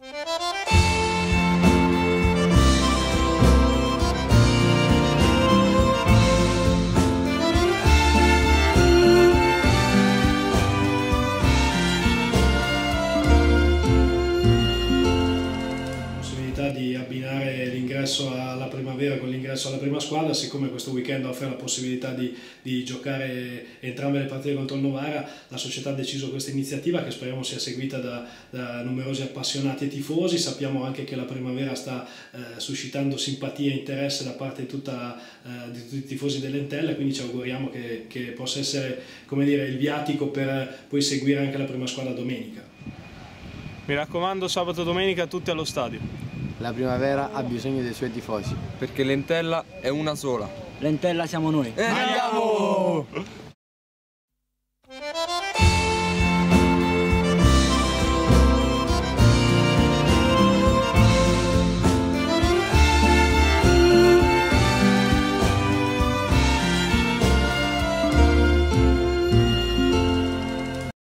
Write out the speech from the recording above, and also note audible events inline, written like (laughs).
Thank (laughs) you. Di abbinare l'ingresso alla primavera con l'ingresso alla prima squadra, siccome questo weekend offre la possibilità di, di, giocare entrambe le partite contro il Novara, la società ha deciso questa iniziativa che speriamo sia seguita da, da numerosi appassionati e tifosi, sappiamo anche che la primavera sta eh, suscitando simpatia e interesse da parte di, tutta, eh, di tutti i tifosi dell'Entella, quindi ci auguriamo che, che possa essere dire, il viatico per poi seguire anche la prima squadra domenica. Mi raccomando sabato e domenica tutti allo stadio. La primavera ha bisogno dei suoi tifosi. Perché l'Entella è una sola. L'Entella siamo noi. Eh, andiamo!